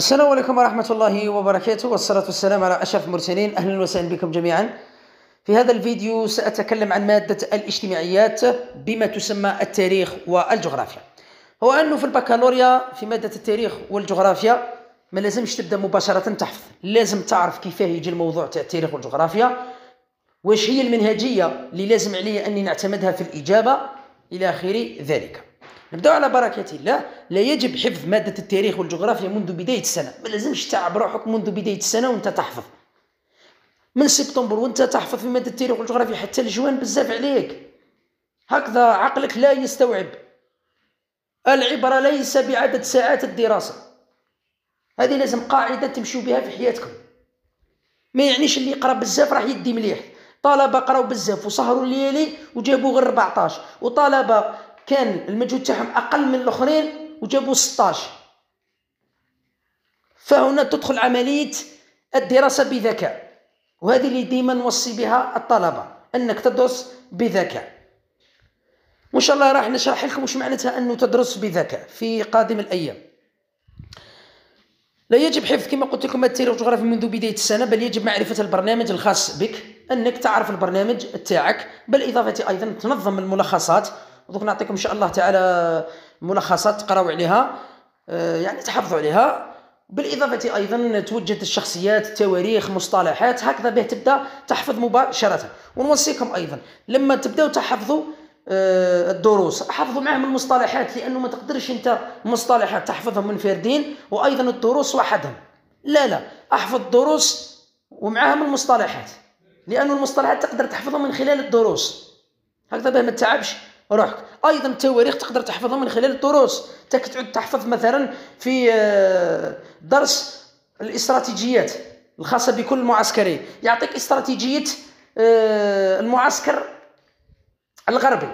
السلام عليكم ورحمة الله وبركاته والصلاة والسلام على أشرف المرسلين. أهلا وسهلا بكم جميعا. في هذا الفيديو سأتكلم عن مادة الاجتماعيات بما تسمى التاريخ والجغرافيا. هو أنه في البكالوريا في مادة التاريخ والجغرافيا ما لازمش تبدأ مباشرة تحفظ. لازم تعرف كيفاه يجي الموضوع تاع التاريخ والجغرافيا. واش هي المنهجية اللي لازم علي أني نعتمدها في الإجابة؟ إلى آخر ذلك. نبدأ على بركة الله. لا يجب حفظ مادة التاريخ والجغرافيا منذ بداية السنة. ما لازمش تعب روحك منذ بداية السنة وانت تحفظ. من سبتمبر وانت تحفظ في مادة التاريخ والجغرافيا حتى الجوان بزاف عليك. هكذا عقلك لا يستوعب. العبرة ليس بعدد ساعات الدراسة. هذه لازم قاعدة تمشوا بها في حياتكم. ما يعنيش اللي يقرأ بزاف راح يدي مليح. طلبة قراو بزاف وسهروا الليالي وجابوا غير 14 وطلبة كان المجهود تاعهم أقل من الآخرين وجابوا 16 فهنا تدخل عملية الدراسة بذكاء وهذه اللي ديما نوصي بها الطلبة أنك تدرس بذكاء. وإن شاء الله راح نشرح لكم وش معناتها أنه تدرس بذكاء في قادم الأيام. لا يجب حفظ كما قلت لكم التاريخ والجغرافيا منذ بداية السنة بل يجب معرفة البرنامج الخاص بك أنك تعرف البرنامج تاعك بالاضافه أيضا تنظم الملخصات ودوك نعطيكم إن شاء الله تعالى ملخصات تقراو عليها آه، يعني تحفظوا عليها. بالإضافة أيضا توجد الشخصيات التواريخ مصطلحات هكذا به تبدأ تحفظ مباشرة. ونوصيكم أيضا لما تبداو تحفظوا آه، الدروس حفظوا معهم المصطلحات لأنه ما تقدرش أنت مصطلحات تحفظهم منفردين وأيضا الدروس وحدهم. لا لا أحفظ الدروس ومعهم المصطلحات لأن المصطلحات تقدر تحفظها من خلال الدروس. هكذا به ما تتعبش. روحك. أيضا التواريخ تقدر تحفظها من خلال الدروس. تعود تحفظ مثلا في آه، درس الاستراتيجيات الخاصة بكل معسكري. يعطيك استراتيجية آه، المعسكر الغربي.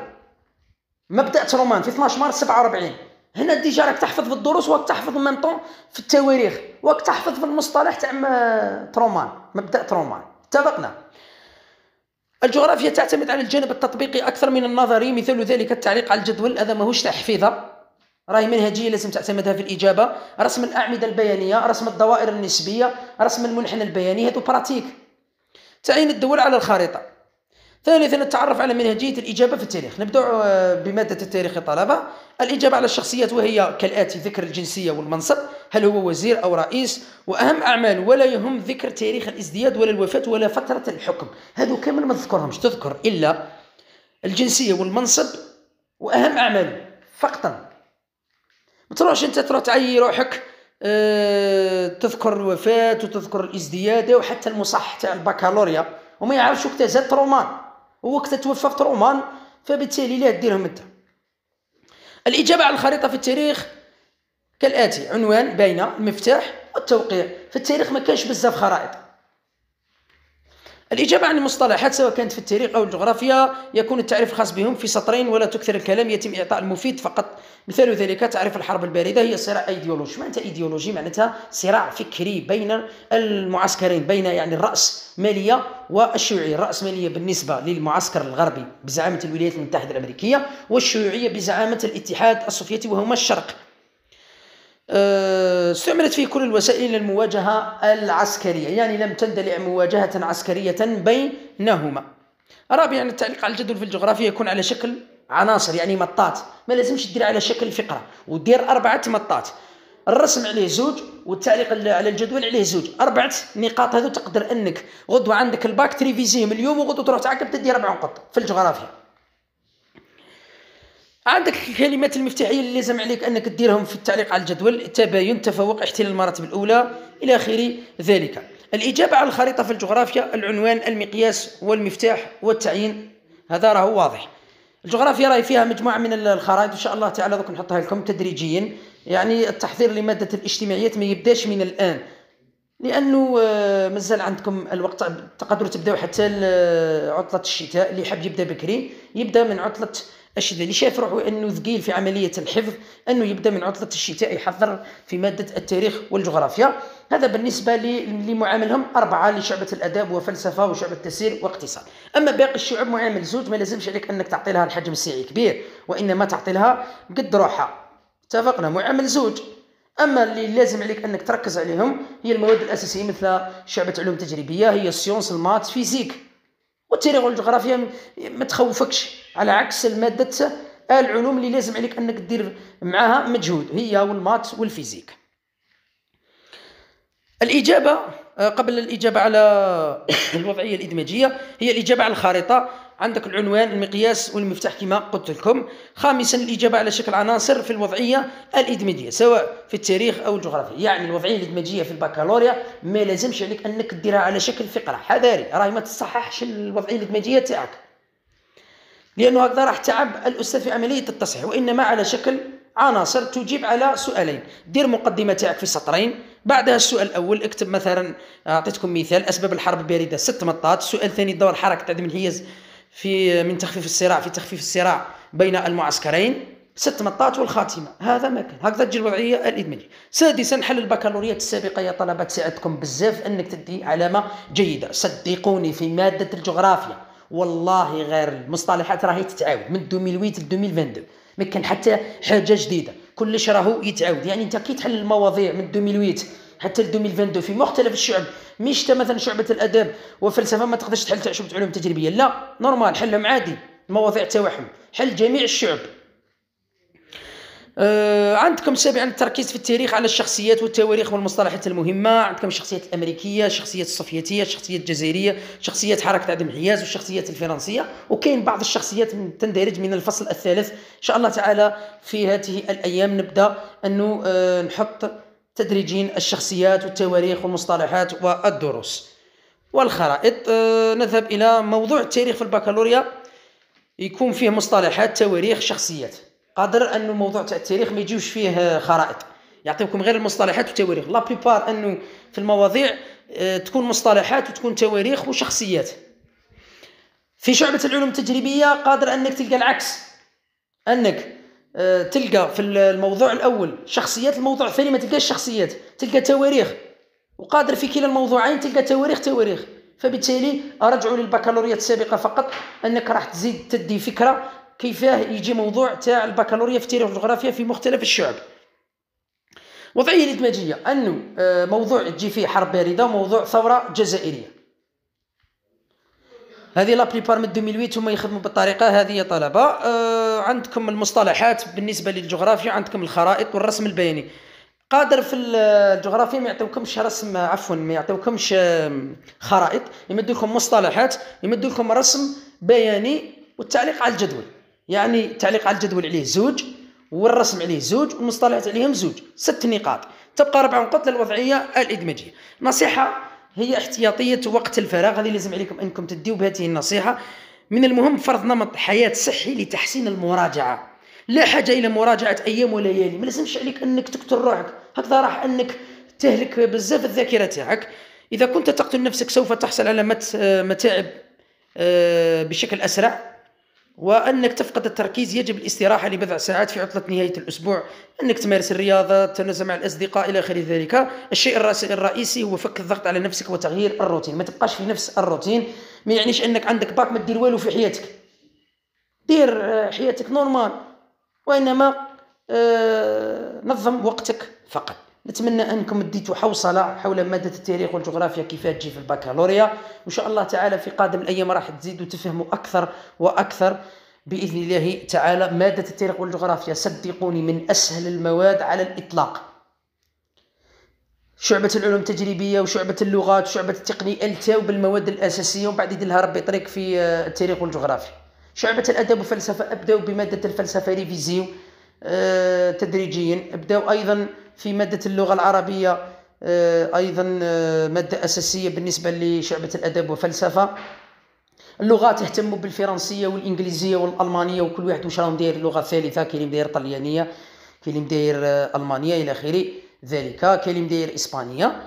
مبدا ترومان في 12 مارس 47 هنا déjà راك تحفظ في الدروس وراك تحفظ même temps في التواريخ. وراك تحفظ في المصطلح تاع ترومان مبدا ترومان اتفقنا؟ الجغرافيا تعتمد على الجانب التطبيقي أكثر من النظري مثال ذلك التعليق على الجدول هذا ماهوش تحفيظة. راهي منهجية لازم تعتمدها في الإجابة. رسم الأعمدة البيانية رسم الدوائر النسبية رسم المنحنى البياني هذو pratique. تعيين الدول على الخريطة. ثالثا التعرف على منهجية الإجابة في التاريخ. نبدأ آه، بمادة التاريخ طلبة. الإجابة على الشخصيات وهي كالآتي ذكر الجنسية والمنصب. هل هو وزير أو رئيس؟ وأهم أعمال ولا يهم ذكر تاريخ الازدياد ولا الوفاة ولا فترة الحكم. هذو كامل ما تذكرهمش تذكر إلا الجنسية والمنصب. وأهم أعماله فقط ما تروحش أنت تروح تعيي روحك أه تذكر الوفاة وتذكر الازدياد وحتى المصح تاع البكالوريا. وما يعرفش وقتها زاد رومان ووقت توفى في رومان فبالتالي لا ديرهم أنت. الإجابة على الخريطة في التاريخ كالآتي عنوان باينة المفتاح والتوقيع. في التاريخ ما كانش بزاف خرائط. الإجابة عن المصطلحات سواء كانت في التاريخ أو الجغرافيا يكون التعريف الخاص بهم في سطرين ولا تكثر الكلام يتم إعطاء المفيد فقط. مثال ذلك تعريف الحرب الباردة هي صراع أيديولوجي. معناتها أيديولوجي؟ معناتها صراع فكري بين المعسكرين بين يعني الرأسمالية والشيوعية. الرأسمالية بالنسبة للمعسكر الغربي بزعامة الولايات المتحدة الأمريكية والشيوعية بزعامة الاتحاد السوفيتي وهما الشرق. استعملت فيه كل الوسائل للمواجهة العسكرية يعني لم تندلع مواجهة عسكرية بينهما. رابعا التعليق على الجدول في الجغرافيا يكون على شكل عناصر يعني مطات ما لازمش دير على شكل فقرة ودير أربعة نقاط الرسم عليه زوج والتعليق على الجدول عليه زوج. أربعة نقاط هذو تقدر أنك غدوة عندك الباك تريفيزيهم اليوم وغدوة تروح تعقب تدي أربع نقط في الجغرافيا. عندك الكلمات المفتاحية اللي لازم عليك أنك ديرهم في التعليق على الجدول. التباين تفوق احتلال المراتب الأولى إلى اخر ذلك. الإجابة على الخريطة في الجغرافيا العنوان المقياس والمفتاح والتعيين. هذا راه واضح. الجغرافيا راهي فيها مجموعة من الخرائط إن شاء الله تعالى دوك نحطها لكم تدريجيا. يعني التحضير لمادة الاجتماعيات ما يبداش من الآن. لأنه آه، مازال عندكم الوقت تقدروا تبداو حتى عطلة الشتاء اللي حاب يبدأ بكري يبدأ من عطلة الشتاء اللي شايف روحه إنه ثقيل في عملية الحفظ إنه يبدأ من عطلة الشتاء يحضر في مادة التاريخ والجغرافيا. هذا بالنسبة لمعاملهم أربعة لشعبة الأداب وفلسفة وشعبة التسير واقتصاد. أما باقي الشعب معامل زوج ما لازمش عليك إنك تعطي لها الحجم الساعي كبير وإنما تعطي لها قد روحها. اتفقنا معامل زوج أما اللي لازم عليك إنك تركز عليهم هي المواد الأساسية مثل شعبة علوم تجريبية هي ال sciences ال maths physique والتاريخ والجغرافيا ما تخوفكش. على عكس المادة العلوم اللي لازم عليك أنك دير معاها مجهود هي وال maths وال physique. الإجابة آه، قبل الإجابة على الوضعية الإدماجية هي الإجابة على الخارطة عندك العنوان المقياس والمفتاح كما قلت لكم. خامسا الإجابة على شكل عناصر في الوضعية الإدماجية سواء في التاريخ أو الجغرافيا. يعني الوضعية الإدماجية في البكالوريا ما لازمش عليك أنك ديرها على شكل فقرة حذاري. راهي ما تصححش الوضعية الإدماجية تاعك. لأنه هكذا راح تعب الأستاذ في عملية التصحيح وإنما على شكل عناصر تجيب على سؤالين. دير مقدمة تاعك في سطرين بعدها السؤال الأول اكتب مثلا أعطيتكم مثال أسباب الحرب الباردة ست مطات السؤال الثاني دور حركة عدم الحيز في من تخفيف الصراع في تخفيف الصراع بين المعسكرين. ست مطات والخاتمة. هذا ما كان. هكذا تجي الوضعية الإدمانية سادسا حل البكالوريات السابقة. يا طلبة تساعدكم بزاف أنك تدي علامة جيدة. صدقوني في مادة الجغرافيا. والله غير المصطلحات راهي تتعاود من 2008 ل 2022 ما كان حتى حاجة جديدة. كلش راهو يتعاود. يعني انت كي تحل المواضيع من 2008 حتى ل 2022 في مختلف الشعب. مش مثلا شعبة الاداب وفلسفة ما تقدرش تحل تاع شعبة علوم تجريبية. لا نورمال حلهم عادي. المواضيع تاعهم حل جميع الشعب. عندكم سابعا التركيز في التاريخ على الشخصيات والتواريخ والمصطلحات المهمة. عندكم الشخصيات الأمريكية الشخصيات السوفيتية الشخصيات الجزائرية شخصيات حركة عدم الحياز والشخصيات الفرنسية. وكاين بعض الشخصيات من تندرج من الفصل الثالث إن شاء الله تعالى في هذه الأيام. نبدأ أنه آه نحط تدريجين الشخصيات والتواريخ والمصطلحات والدروس والخرائط. آه نذهب إلى موضوع التاريخ في البكالوريا. يكون فيه مصطلحات تواريخ شخصيات. قادر أنه موضوع تاع التاريخ ما يجيوش فيه خرائط. يعطيكم غير المصطلحات والتواريخ. لا بيبار أنه في المواضيع آه، تكون مصطلحات وتكون تواريخ وشخصيات. في شعبة العلوم التجريبية قادر أنك تلقى العكس. أنك آه، تلقى في الموضوع الأول شخصيات الموضوع الثاني ما تلقاش شخصيات. تلقى تواريخ. وقادر في كلا الموضوعين تلقى تواريخ تواريخ. فبالتالي ارجعوا للبكالوريات السابقة فقط أنك راح تزيد تدي فكرة كيفاه يجي موضوع تاع البكالوريا في التاريخ والجغرافيا في مختلف الشعب. وضعية الإدماجية أنه آه، موضوع تجي فيه حرب باردة وموضوع ثورة جزائرية. هذه لا بليبار من 2008 هما يخدموا بالطريقة هذه يا طلبة. آه عندكم المصطلحات بالنسبة للجغرافيا عندكم الخرائط والرسم البياني. قادر في الجغرافيا ما يعطيوكمش رسم عفوا ما يعطيوكمش خرائط يمدوا لكم مصطلحات يمدوا لكم رسم بياني والتعليق على الجدول. يعني التعليق على الجدول عليه زوج والرسم عليه زوج والمصطلحات عليهم زوج. ست نقاط. تبقى ربع نقاط للوضعية الإدماجية. نصيحة هي احتياطية وقت الفراغ. هذه لازم عليكم أنكم تديو بهذه النصيحة. من المهم فرض نمط حياة صحي لتحسين المراجعة. لا حاجة إلى مراجعة أيام وليالي ما لازمش عليك أنك تقتل روحك. هكذا راح أنك تهلك بزاف الذاكرة تاعك. إذا كنت تقتل نفسك سوف تحصل على متاعب آه، بشكل أسرع. وأنك تفقد التركيز يجب الاستراحة لبضع ساعات في عطلة نهاية الأسبوع. أنك تمارس الرياضة تتنزه مع الأصدقاء إلى آخر ذلك. الشيء الرئيسي هو فك الضغط على نفسك وتغيير الروتين. ما تبقاش في نفس الروتين ما يعنيش أنك عندك باك ما دير والو في حياتك. دير آه، حياتك normal وإنما آه، نظم وقتك فقط. نتمنى أنكم ديتوا حوصلة حول مادة التاريخ والجغرافيا كيف تجي في البكالوريا. وإن شاء الله تعالى في قادم الأيام راح تزيدوا تفهموا أكثر وأكثر. بإذن الله تعالى مادة التاريخ والجغرافيا صدقوني من أسهل المواد على الإطلاق. شعبة العلوم التجريبية وشعبة اللغات وشعبة التقنية ألتاو بالمواد الأساسية. وبعد يدير ربي طريق في آه، التاريخ والجغرافيا. شعبة الأدب والفلسفة أبدأوا بمادة الفلسفة ريفيزيو آه، تدريجيا. أبدأوا أيضا في مادة اللغة العربية آه، أيضا آه، مادة أساسية بالنسبة لشعبة الأدب والفلسفة. اللغات يهتموا بالفرنسية والإنجليزية والألمانية وكل واحد واش راه داير لغة ثالثة. كاين اللي مداير طليانية كاين اللي مداير آه، ألمانية إلى آخره. ذلك. كاين اللي مداير إسبانية.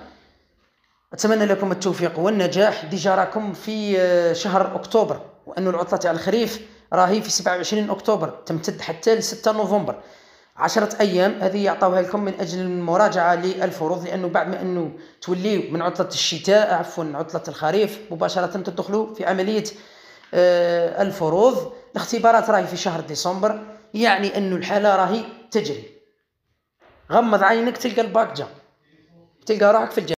أتمنى لكم التوفيق والنجاح. ديجا راكم في شهر أكتوبر وأن العطلة تاع الخريف راهي في 27 أكتوبر تمتد حتى ل 6 نوفمبر. عشرة أيام هذه يعطوها لكم من أجل المراجعة للفروض لأنه بعد ما أنه توليوا من عطلة الشتاء عفوا عطلة الخريف مباشرة تدخلوا في عملية آه، الفروض. الاختبارات راهي في شهر ديسمبر يعني أنه الحالة راهي تجري. غمض عينك تلقى الباك جا تلقى روحك في الجنة.